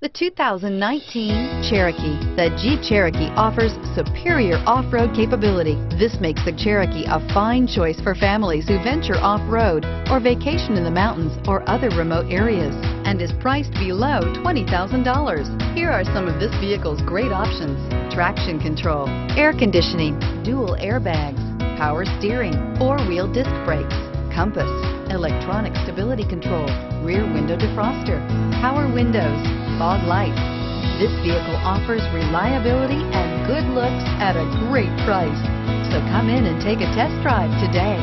The 2019 Cherokee. The Jeep Cherokee offers superior off-road capability. This makes the Cherokee a fine choice for families who venture off-road or vacation in the mountains or other remote areas and is priced below $20,000. Here are some of this vehicle's great options. Traction control, air conditioning, dual airbags, power steering, four-wheel disc brakes, compass, electronic stability control, rear window defroster, power windows, fog lights. This vehicle offers reliability and good looks at a great price. So come in and take a test drive today.